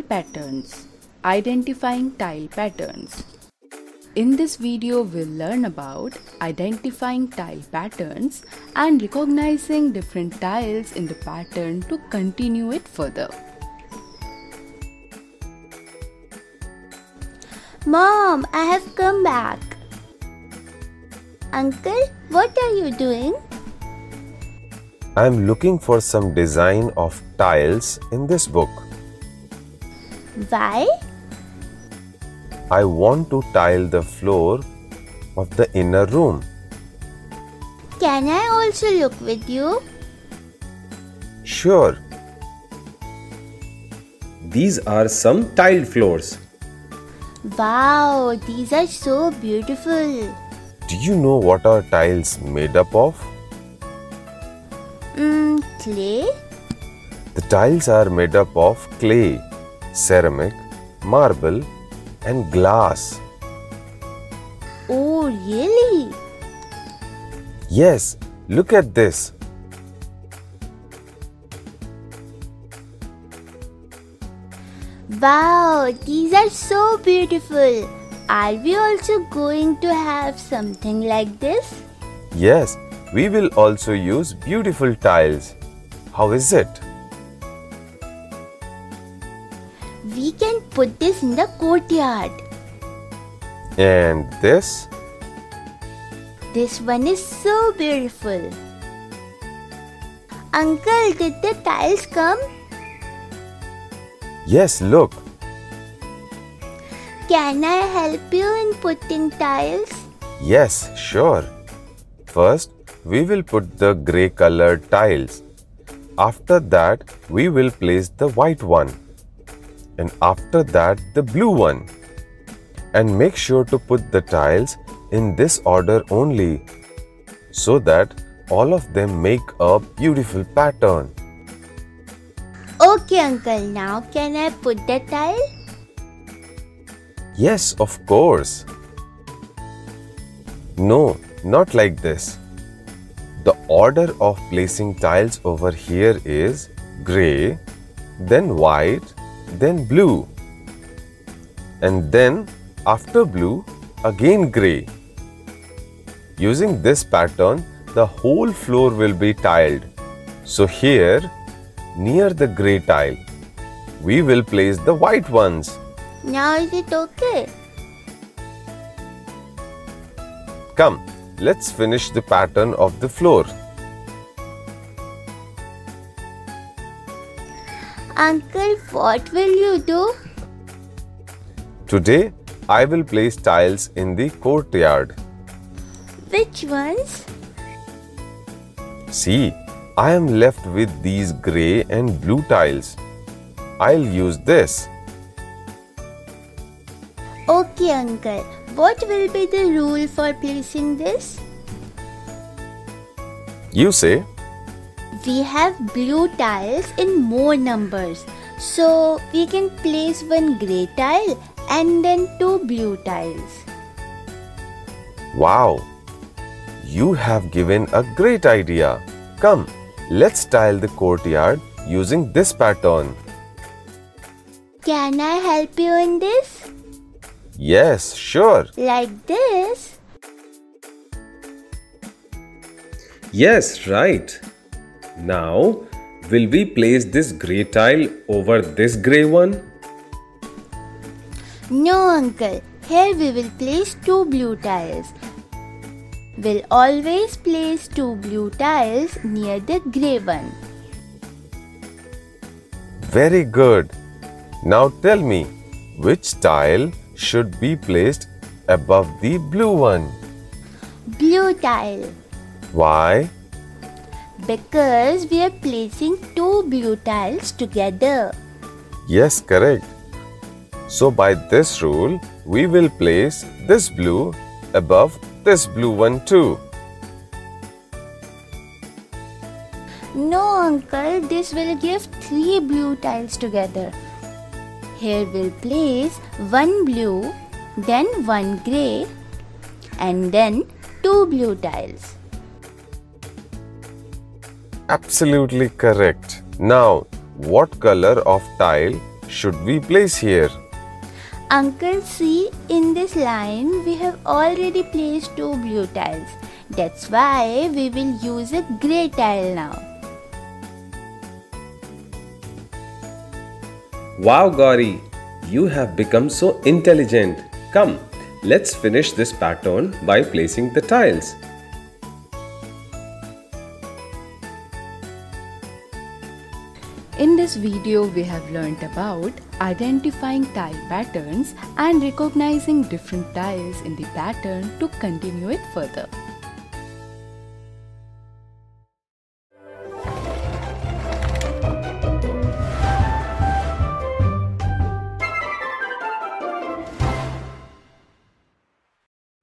patterns identifying tile patterns in this video we'll learn about identifying tile patterns and recognizing different tiles in the pattern to continue it further Mom, I have come back. Uncle, what are you doing? I'm looking for some design of tiles in this book. Why? I want to tile the floor of the inner room. Can I also look with you? Sure. These are some tiled floors. Wow, these are so beautiful. Do you know what are tiles made up of? Mmm, clay? The tiles are made up of clay, ceramic, marble, and glass. Oh, really? Yes, look at this. Wow, these are so beautiful. Are we also going to have something like this? Yes, we will also use beautiful tiles. How is it? We can put this in the courtyard. And this? This one is so beautiful. Uncle, did the tiles come? Yes, look. Can I help you in putting tiles? Yes, sure. First, we will put the grey colored tiles. After that, we will place the white one. And after that, the blue one. And make sure to put the tiles in this order only so that all of them make a beautiful pattern. Okay, uncle. Now can I put the tile? Yes, of course. No, not like this. The order of placing tiles over here is grey, then white, then blue. And then after blue, again grey. Using this pattern, the whole floor will be tiled. So here, near the grey tile, we will place the white ones. Now is it okay? Come, let's finish the pattern of the floor. Uncle, what will you do? Today, I will place tiles in the courtyard. Which ones? See, I am left with these grey and blue tiles. I'll use this. Okay, uncle. What will be the rule for placing this? You say, We have blue tiles in more numbers. So we can place one grey tile and then two blue tiles. Wow, you have given a great idea. Come, let's tile the courtyard using this pattern. Can I help you in this? Yes, sure. Like this? Yes, right. Now, will we place this grey tile over this grey one? No, uncle. Here we will place two blue tiles. We'll always place two blue tiles near the grey one. Very good. Now tell me, which tile should be placed above the blue one? Blue tile. Why? Because we are placing two blue tiles together. Yes, correct. So by this rule, we will place this blue above this blue one too. No, uncle, this will give three blue tiles together. Here we'll place one blue, then one grey, and then two blue tiles. Absolutely correct. Now, what color of tile should we place here? Uncle, see in this line we have already placed two blue tiles. That's why we will use a grey tile now. Wow, Gauri, you have become so intelligent. Come, let's finish this pattern by placing the tiles. In this video, we have learnt about identifying tile patterns and recognizing different tiles in the pattern to continue it further.